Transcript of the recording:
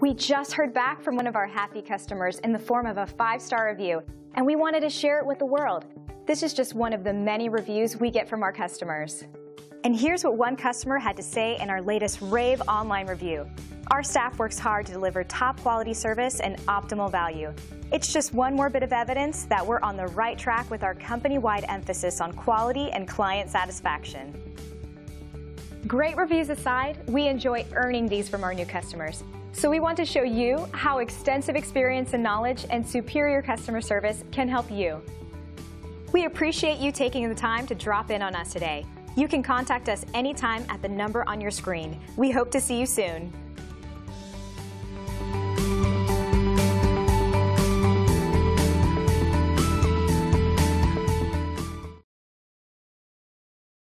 We just heard back from one of our happy customers in the form of a five-star review, and we wanted to share it with the world. This is just one of the many reviews we get from our customers. And here's what one customer had to say in our latest Rave online review. Our staff works hard to deliver top quality service and optimal value. It's just one more bit of evidence that we're on the right track with our company-wide emphasis on quality and client satisfaction. Great reviews aside, we enjoy earning these from our new customers. So we want to show you how extensive experience and knowledge and superior customer service can help you. We appreciate you taking the time to drop in on us today. You can contact us anytime at the number on your screen. We hope to see you soon.